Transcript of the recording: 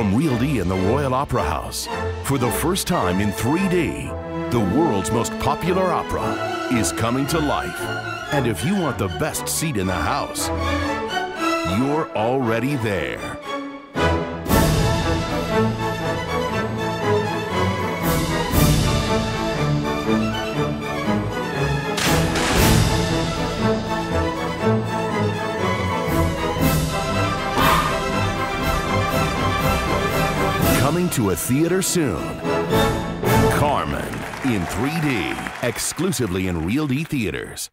Real D in the Royal Opera House. For the first time in 3D, the world's most popular opera is coming to life. And if you want the best seat in the house, you're already there. Coming to a theater soon. Carmen in 3D, exclusively in Real D theaters.